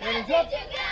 Hands up.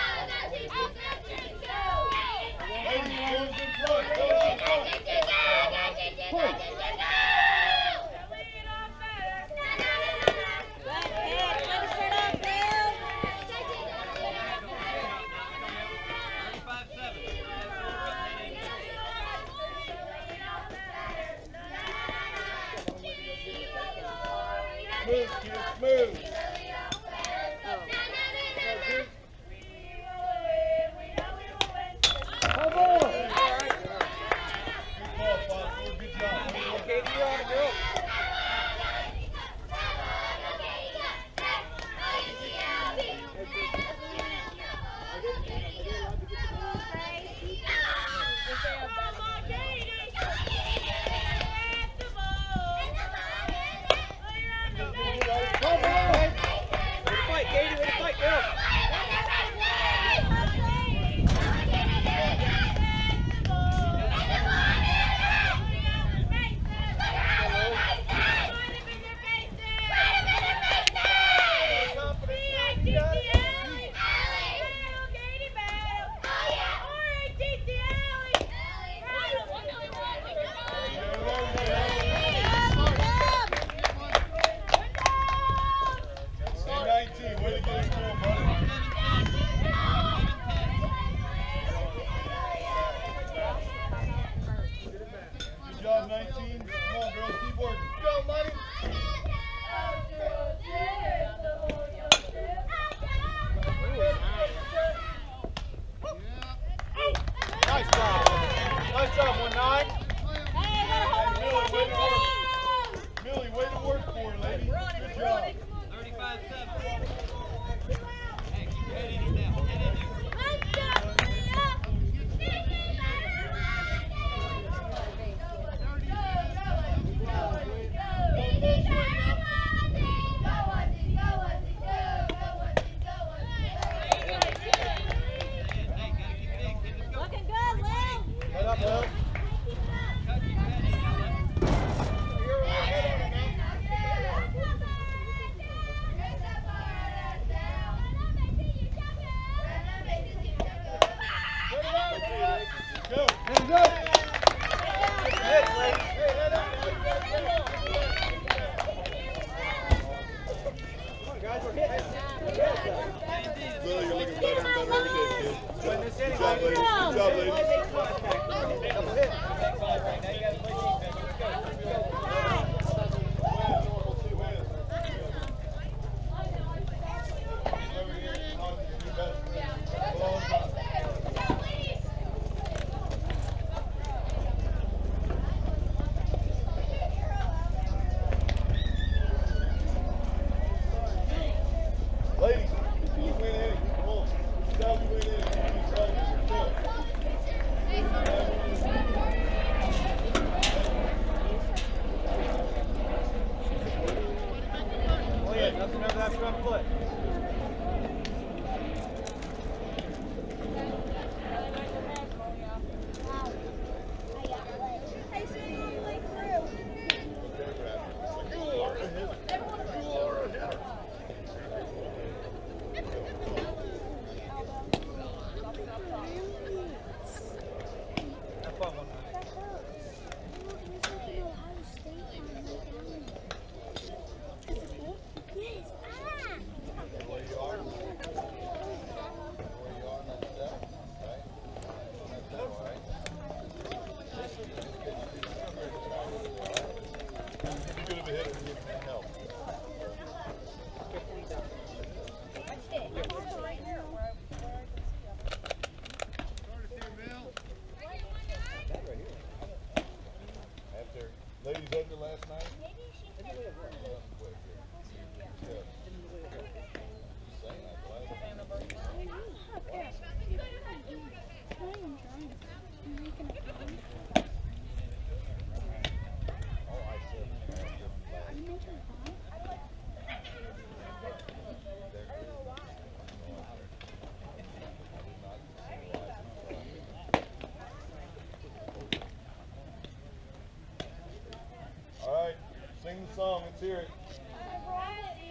Let's hear it.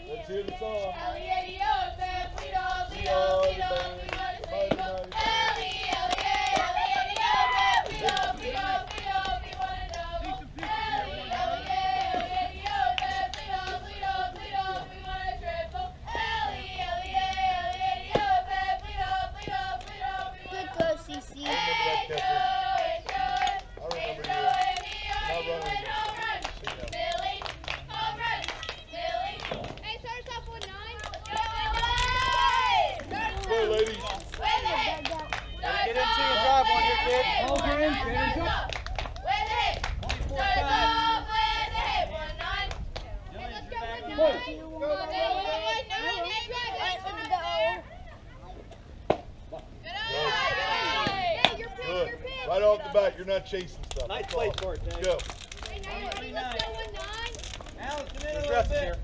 Let's hear the song. Chasing stuff. Nice play all. for it, Let's go. Alex, come in a Your little dress is bit. here.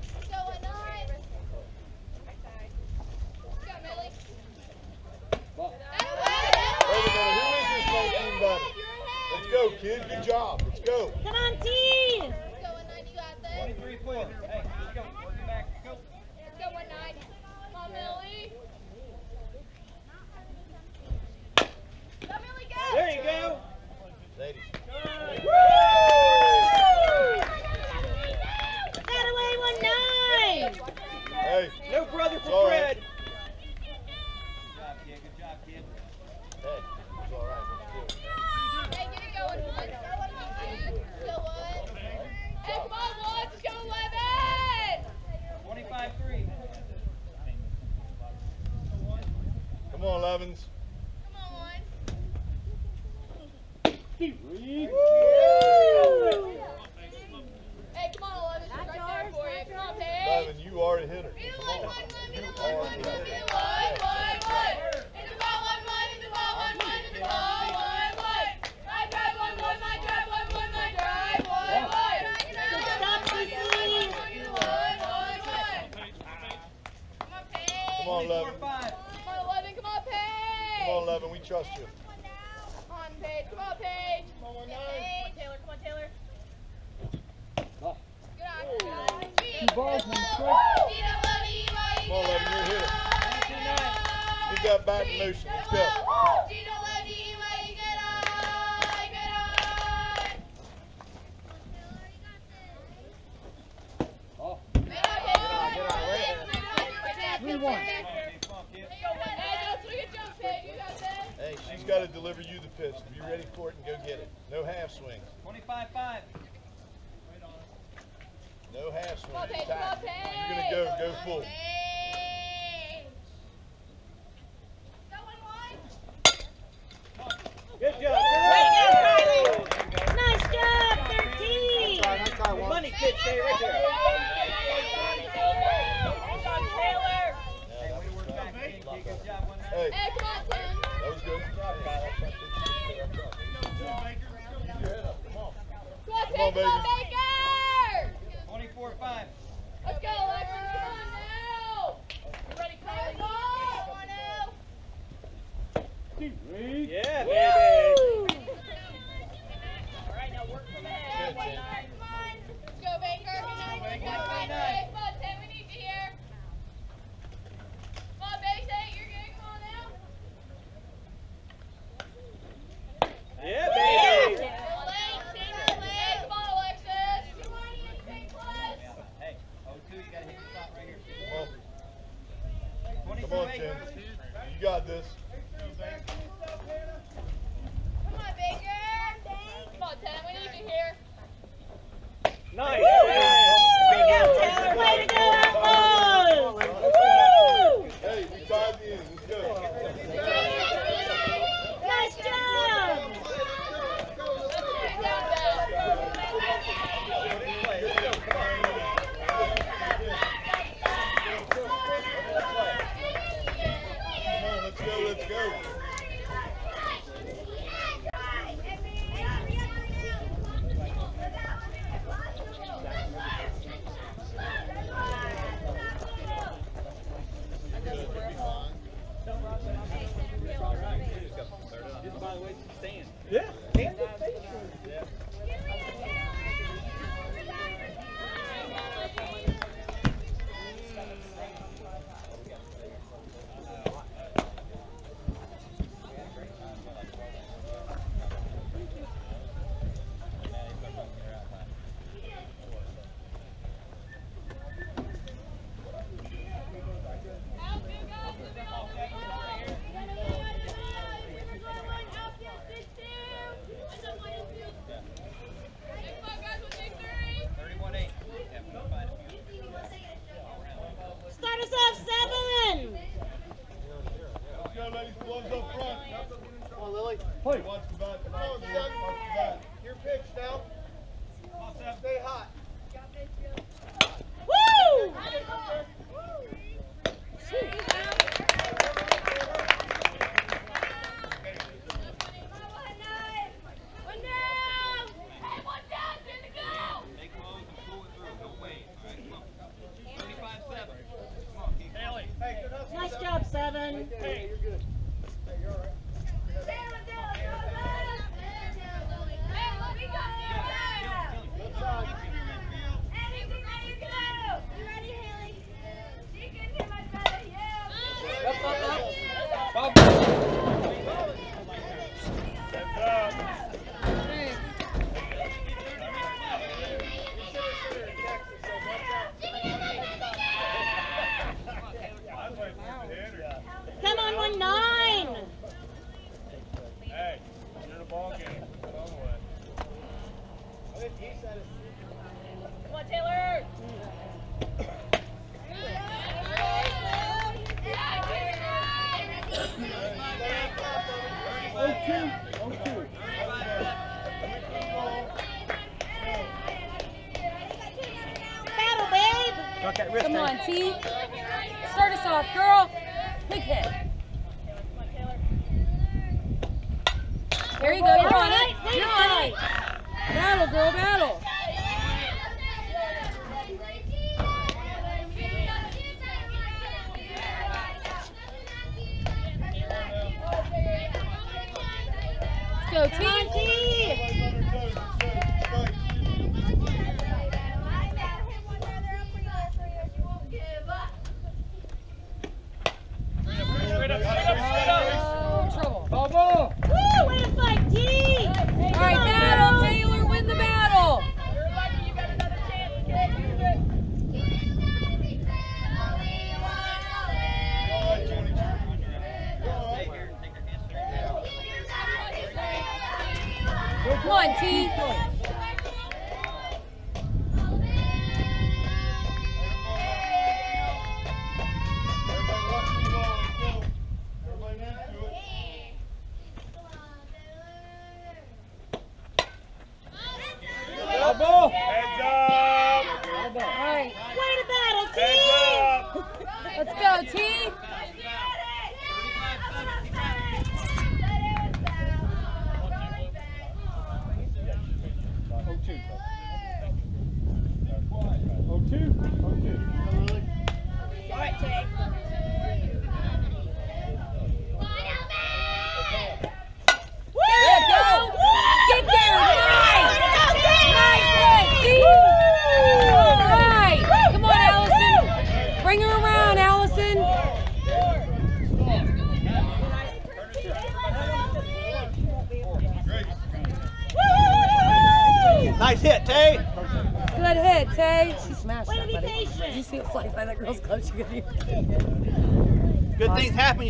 Wait a minute, who is this 19 bunny? Let's go, kid. Good job. Let's go. Come on, team! 23 4. Hey, let's go. Work it back. Go. There you go. Ladies. That away one nine! Hey, No brother It's for all Fred. right. Good job, kid. Good job, kid. hey. It's all right. Let's do it. Twenty-five three. Come on, Levins. Hey, come on, Eleven. She's right there for you. Come on, Paige. Levin, you are a hitter. Be Come one, on. one, one, You be are one, a one, hitter. be one, one, one. In the ball, one, one, in the ball, one, one, in the ball, one, one. My drive, one, one, my drive, one, one, my drive, one, one. Stop, CC. One, one, one. Come on, Paige. Come on, Levin. Four five. Come on, Eleven. Come on, Paige. Come on, Levin. We trust you. Come on, Paige. Come on, Paige. Come on, Paige. Taylor. Come on, Taylor. Good eye. Good eye. Two balls and a strike. Come on, Levin. You're a hitter. Twenty-two nine. Get that back in motion. Let's go. Three one. Come on, kid. Hey, she's got to deliver you the pitch. Be ready for it and go get it. No half swings. Twenty-five five. No half Come on, swings. Paige. Come on, Attack. You're gonna go, go full. Good job. Way to go, Kylie! There you go. Nice job, 13! Nice try, one. Money kid, stay right there. Hey, way to work back, kid. Kid, Good job. One nine. Hey, Hey, come on, Tim. that was good. Come on, Come on, Tim. Come on, Baker. Twenty-four five. Let's go, Alexis. Come on now. You ready, Kylie? Come on now. Three. Yeah, baby. Good, Tim. Let's go, Baker. Come on, Baker. Come on, Tim. We need you here. Come on, Baker. You're good. Come on now. Yeah, baby. Hey, come on, Alexis. Hey, oh two, you gotta hit the spot right here. Come on. Come Twenty-two on, eight. Tim. You got this. Come on, Baker. Come on, Tim. We need you here. Nice. Way to go, Taylor! Way to go, Outlaws! Woo! Hey, we tied the end. Let's go. Nice job! Come on, let's go, out that wrist. Come eh? on, T. Start us off, girl. Big hit. There you go. You're on it. You're on it. Battle, girl, battle.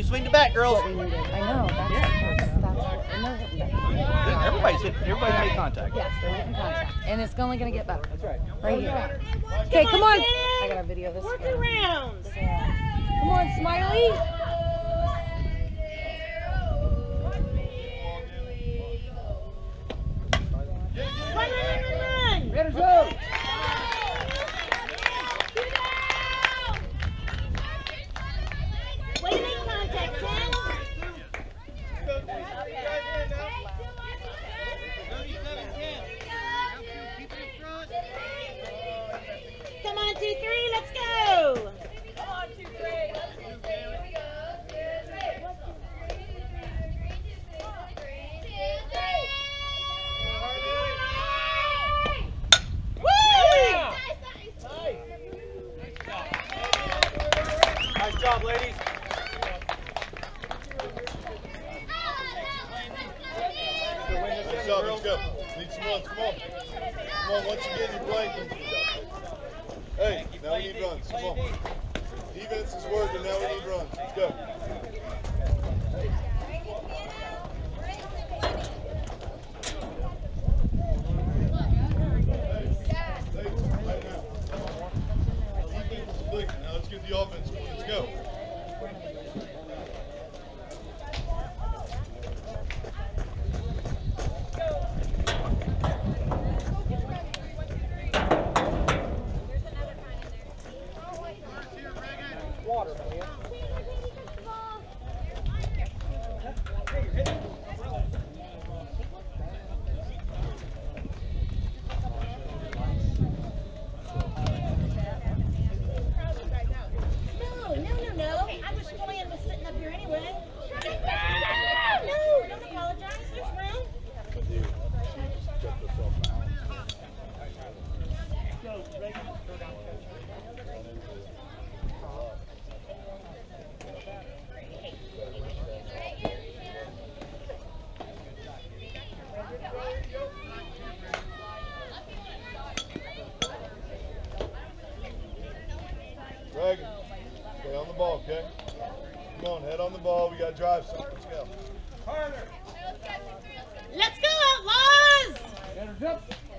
you swing the bat, girls. I know. That's, yeah. that's, that's, everybody's hit, everybody's made contact. Yes, they're making contact. And it's only going to get better. That's right. Right here. Okay, come on. I got a video of this. Work around. gotta drive, son. Let's go. Carter. Let's go, Outlaws!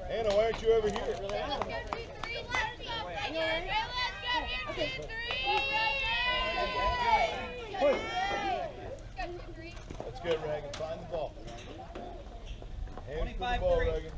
Hannah, why aren't you over here? Let's go, Reagan. Find the ball. Hand to the ball, Reagan.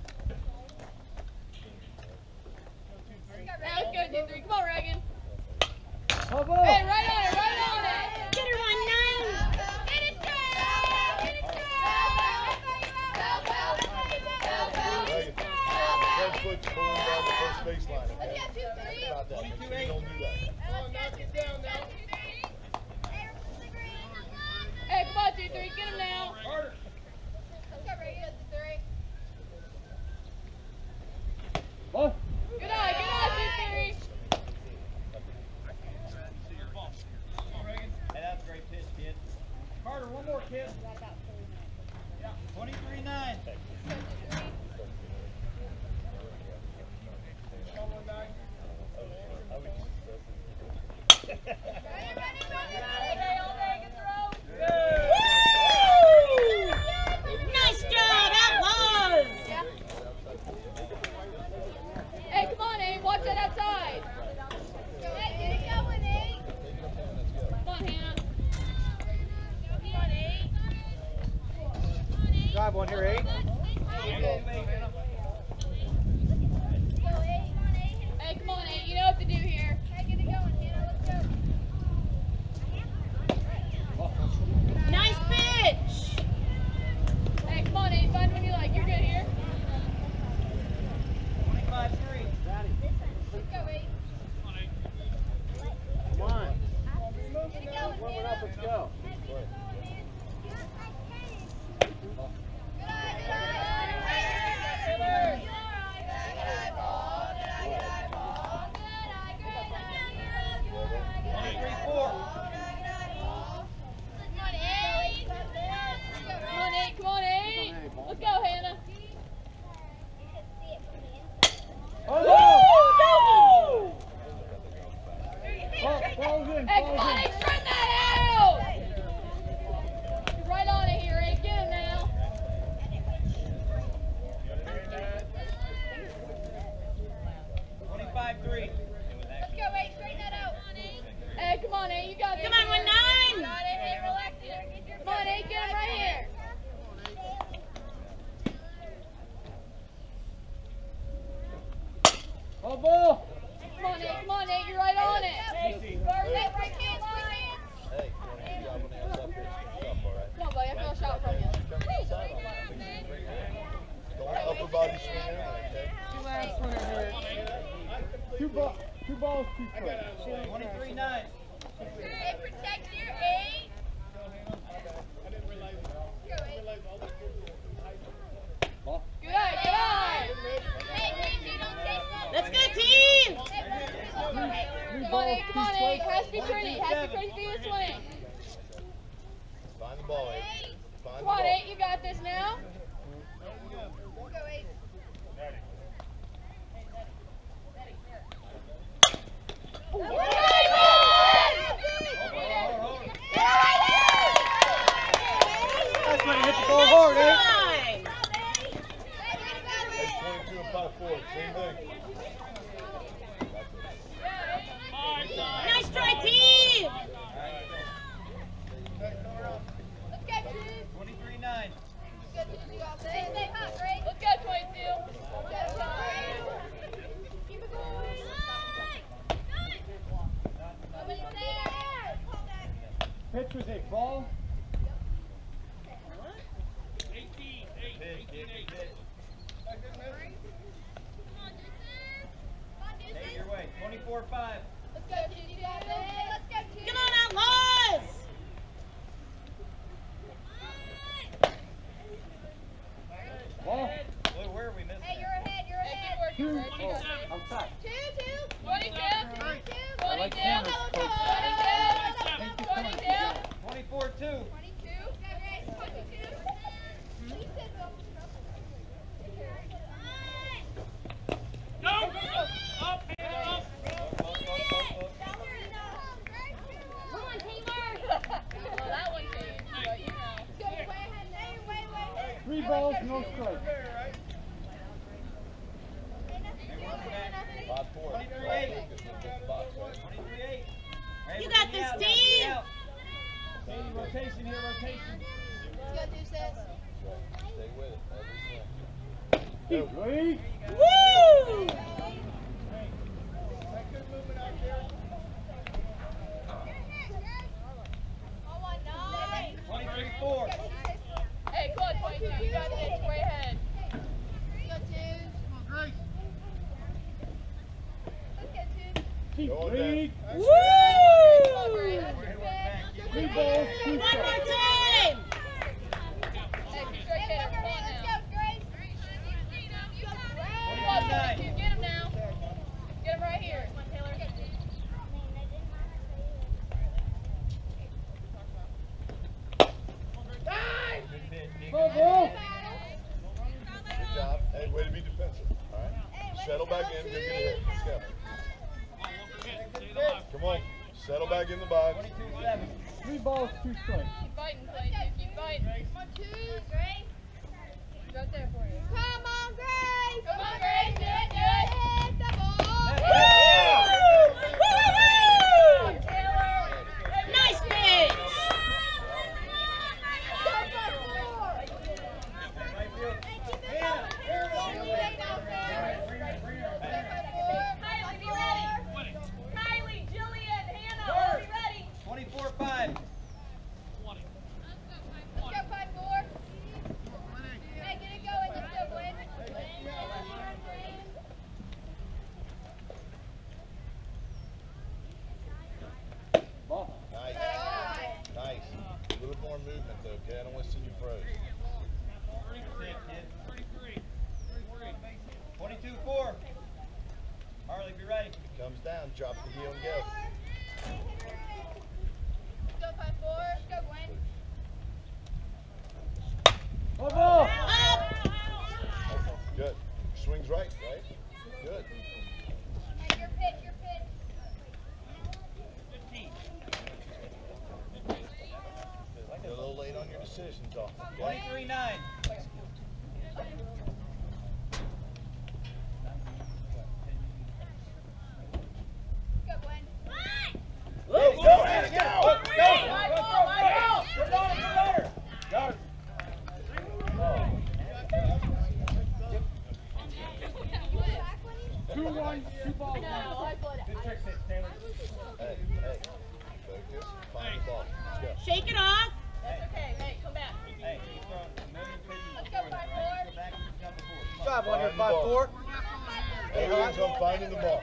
The ball.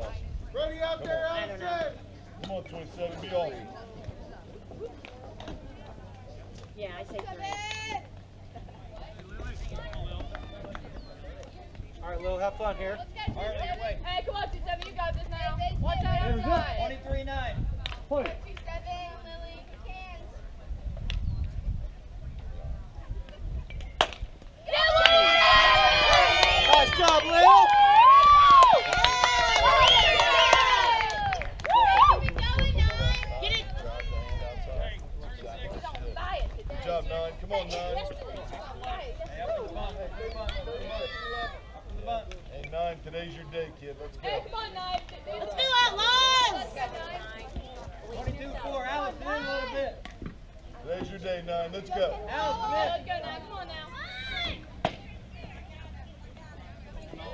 off. Ready out Come there, Allison! Come on, 27, be awesome. Yeah, I say three. All right, Lil, have fun here. Let's go, All right. Hey, come on, 27, you got this now. One time outside. 23-9. Point. 27, Lily, hands. Get away! Nice job, Lil! Come on, nine. Hey, nine, today's your day, kid. Let's go. Hey, come on, nine. Let's do that. Let's go, nine. 22-4. Alex, in a little bit. Today's your day, nine. Let's go. Alex. Let's go, nine. Come on now.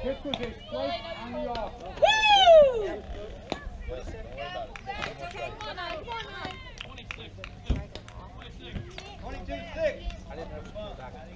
This was a strike on the off. Woo! Come on, nine. Come on, nine. two, six. I didn't have to back.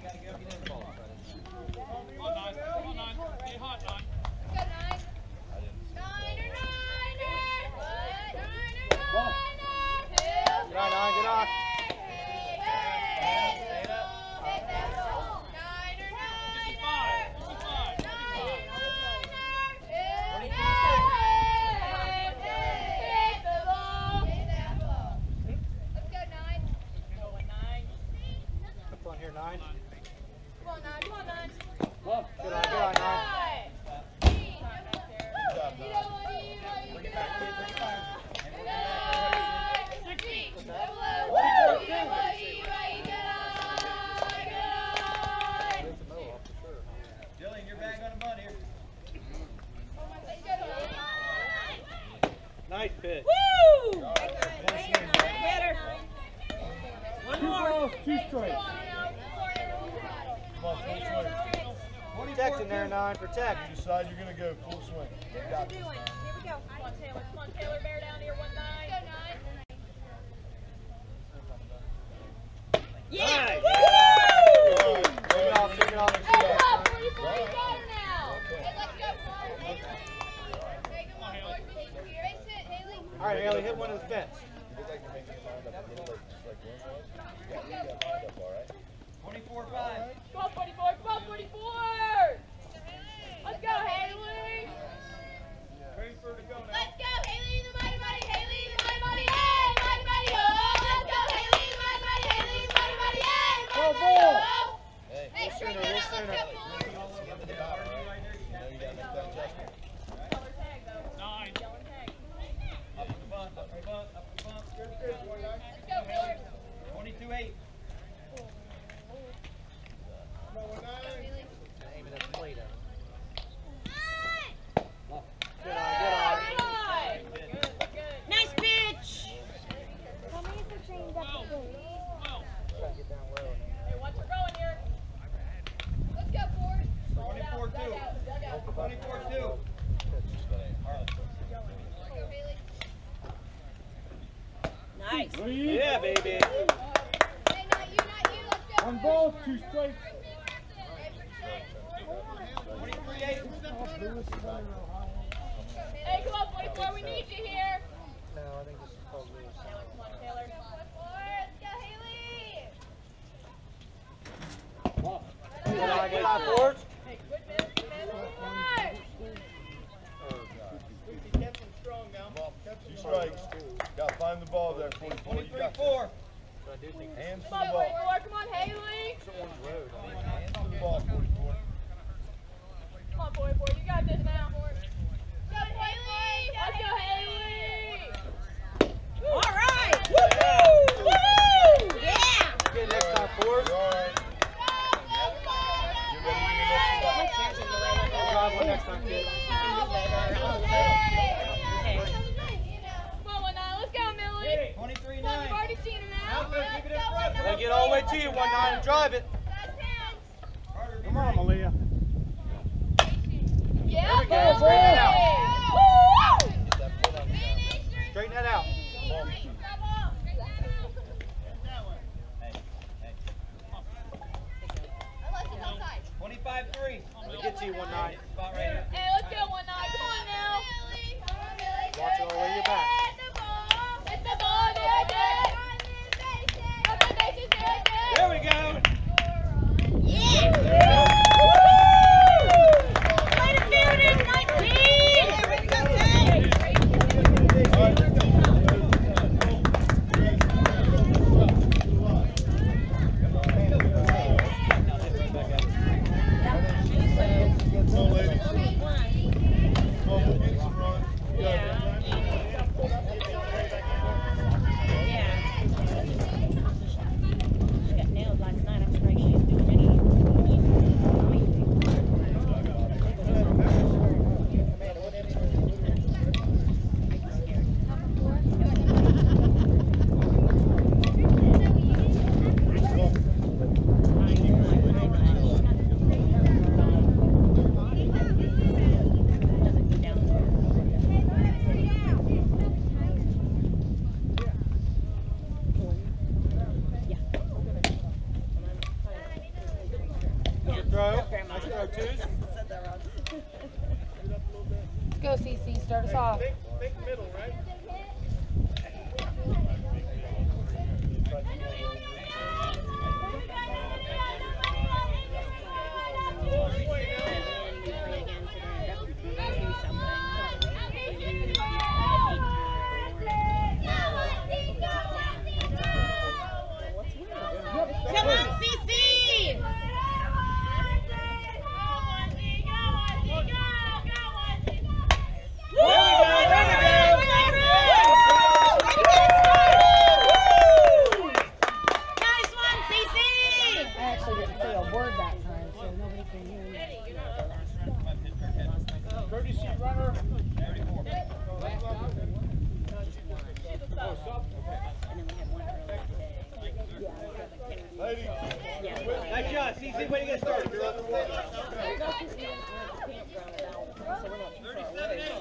got, CC? When you get started? You're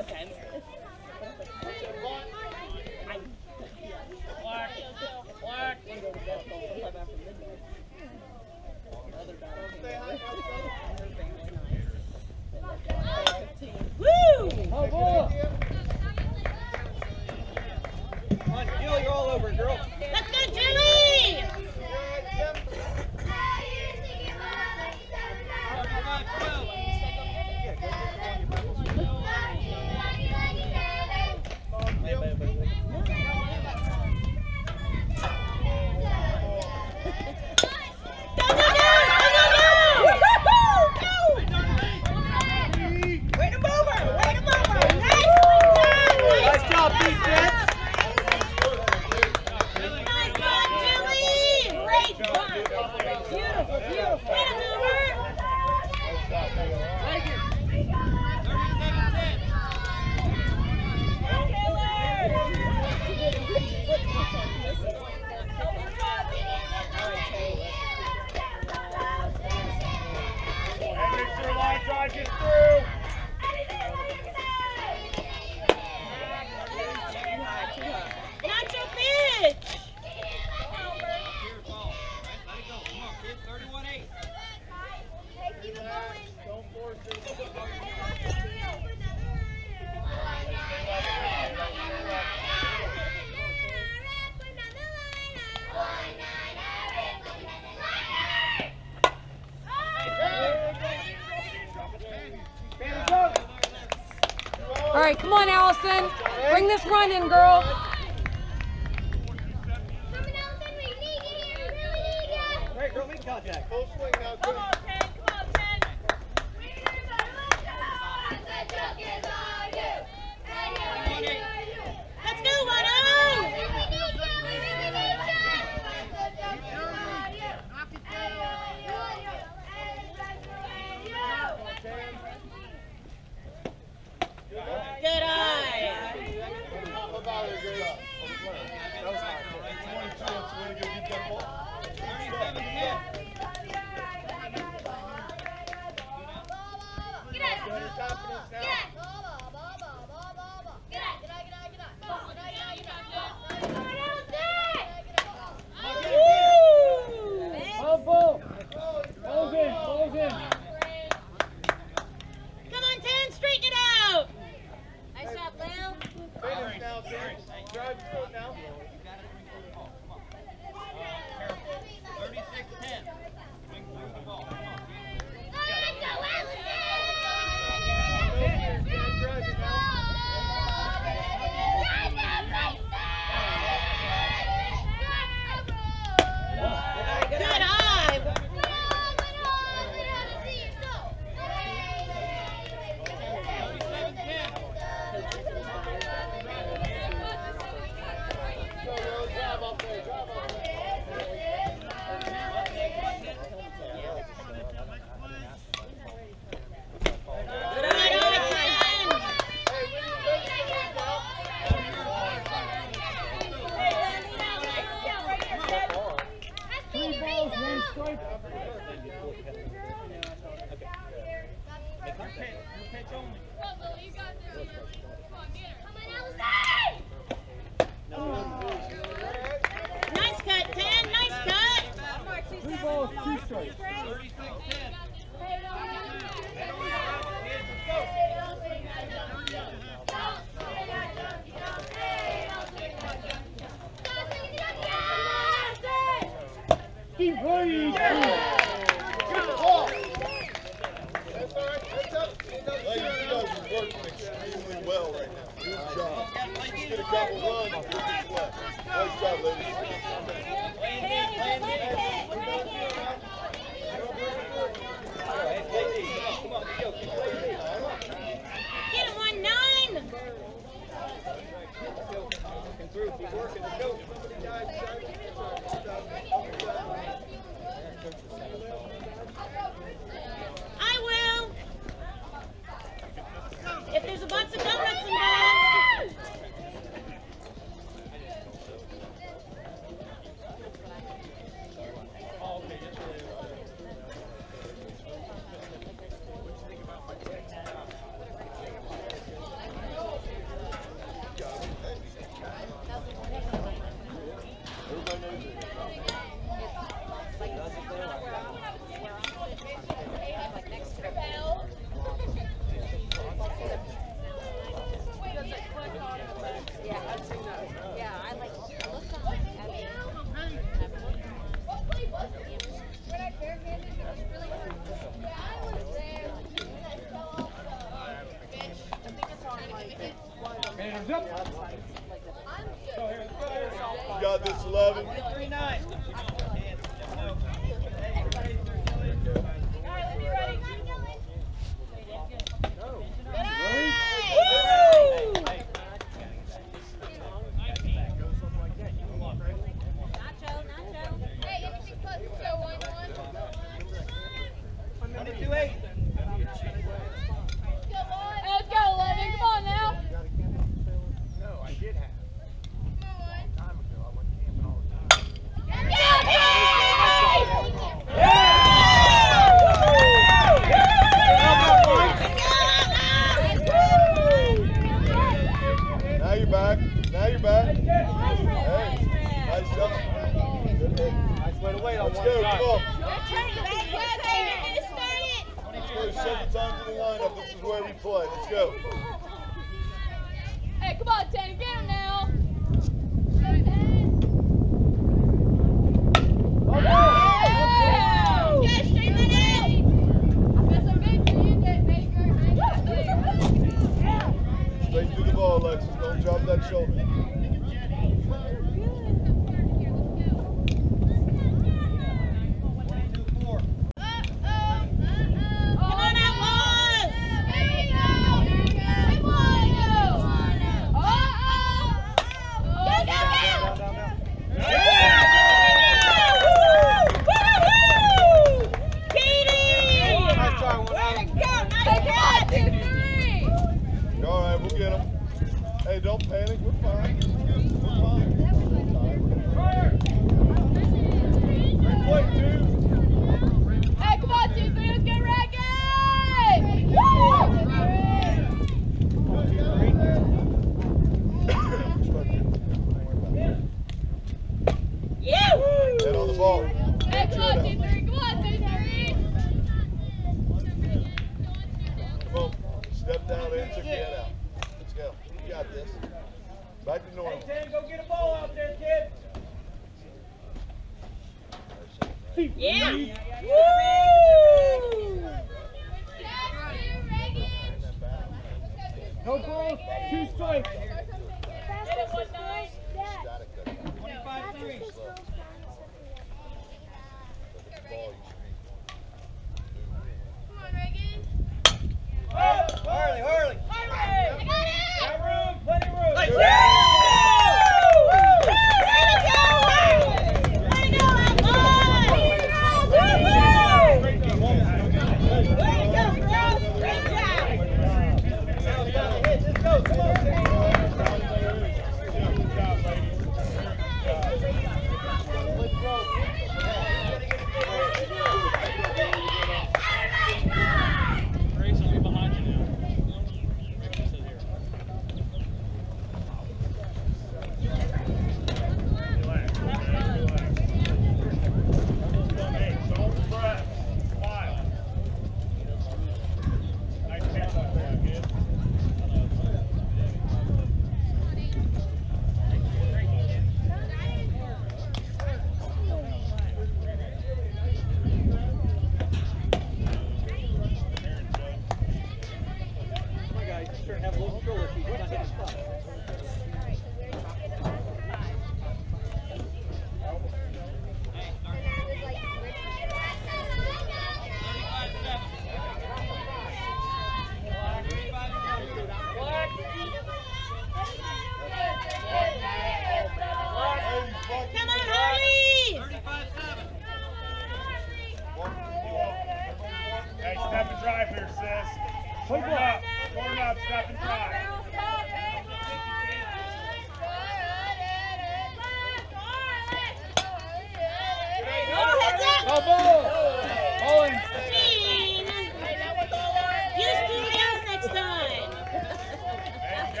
Okay. Clark. Clark. Woo! Oh, boy! Come on, Jill, you're all over, girl. running, girl.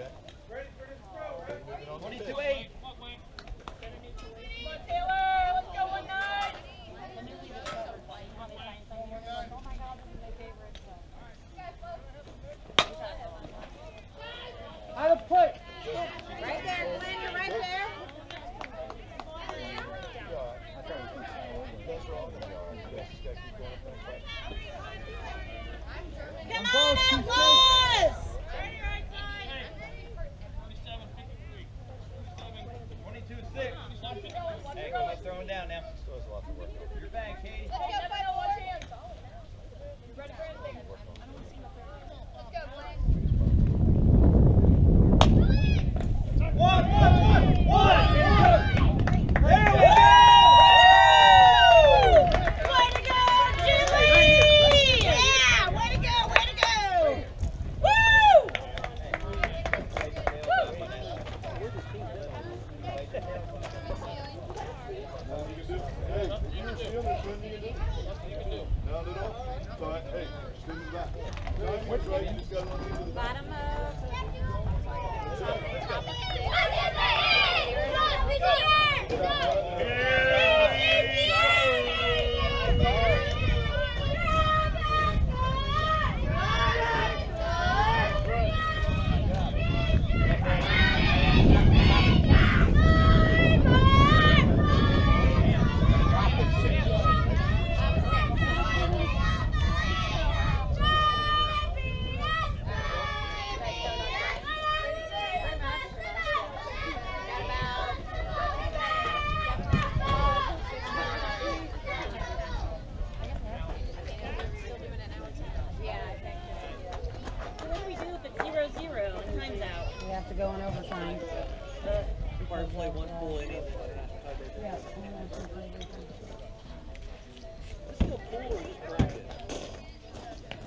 Okay?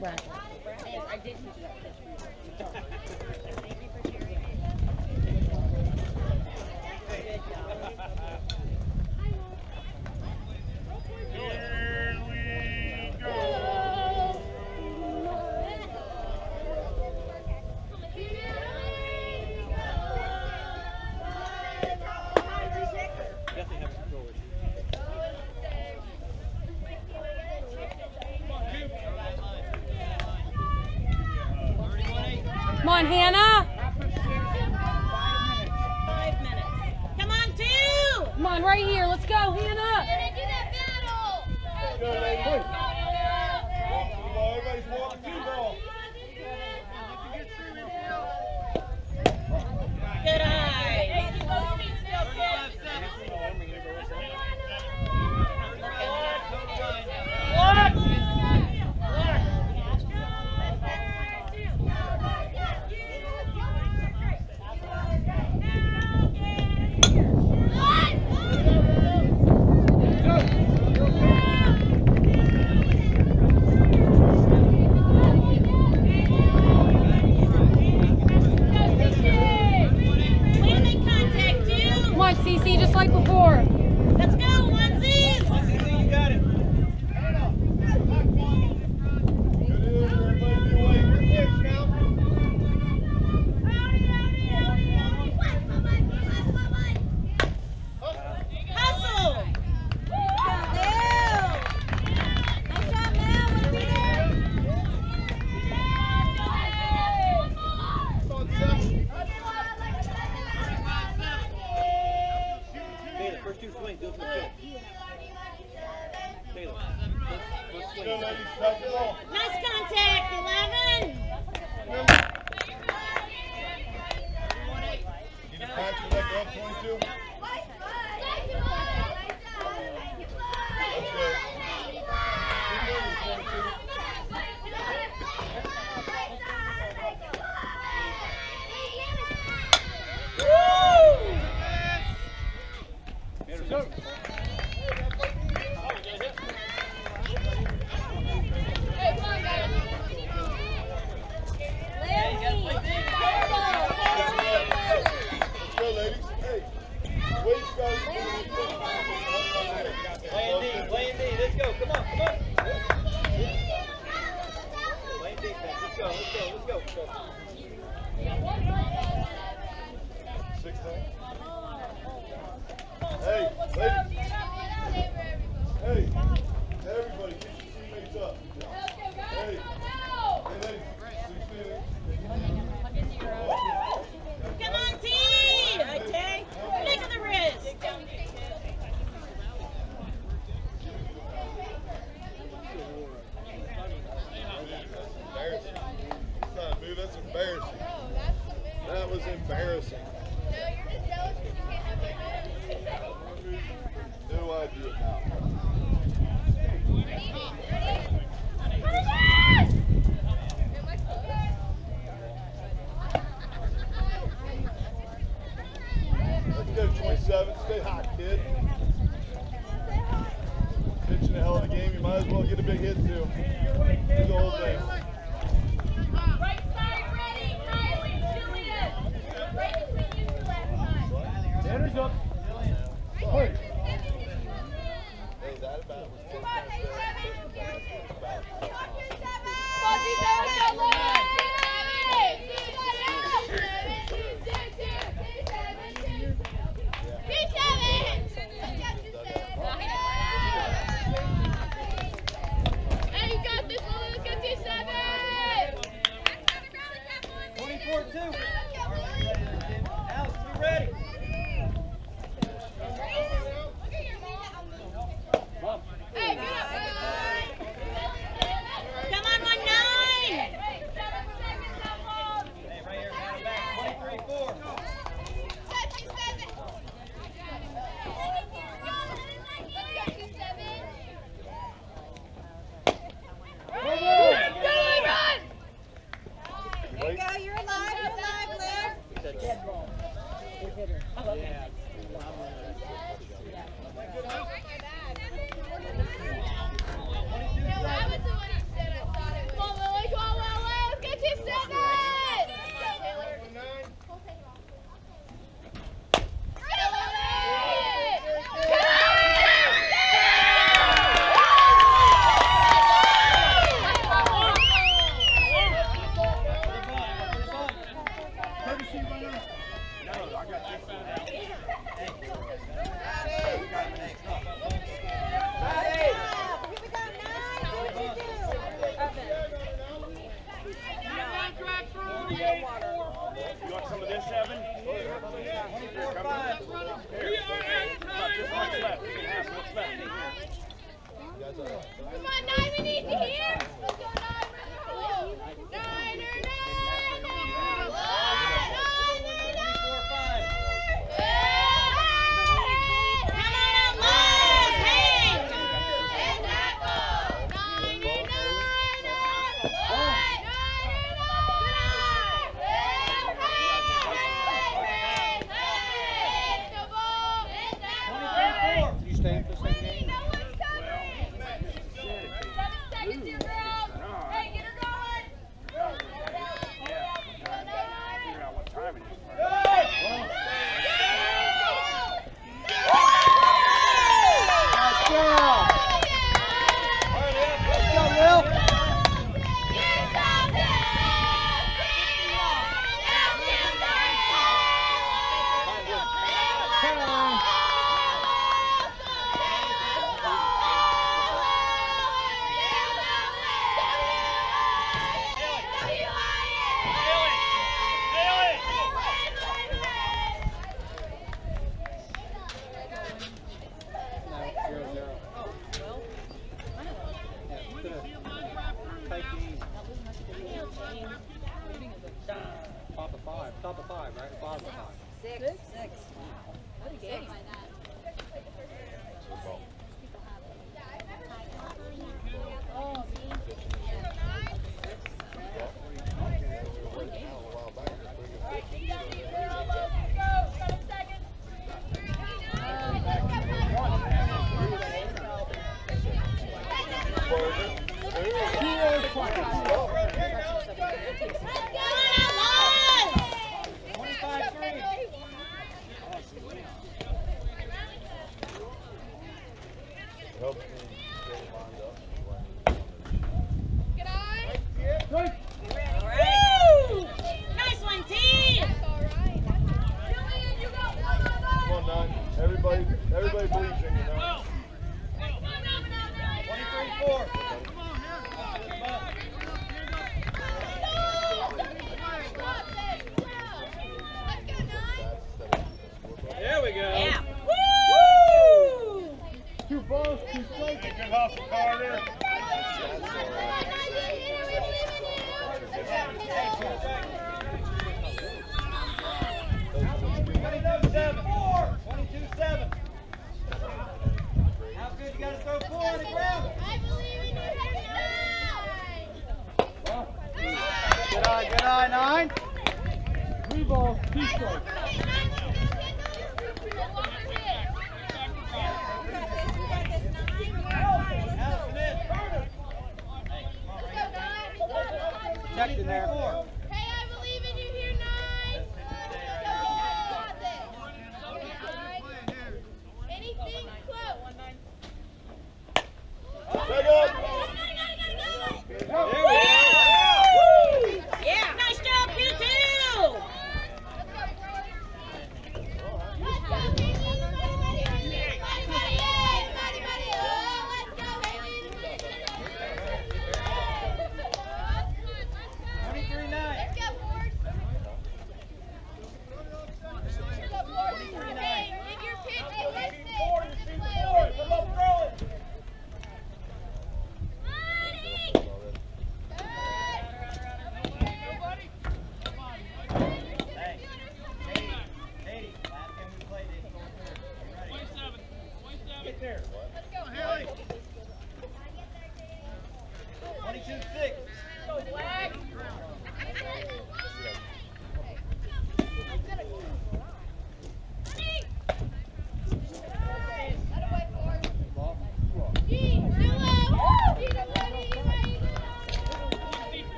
Bracket. I did Six. Six. What